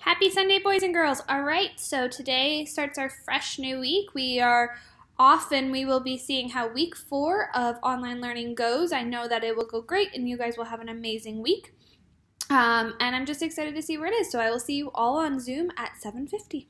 Happy Sunday, boys and girls. All right, so today starts our fresh new week. We are often we will be seeing how week four of online learning goes. I know that it will go great and you guys will have an amazing week. Um, and I'm just excited to see where it is. So I will see you all on Zoom at 750.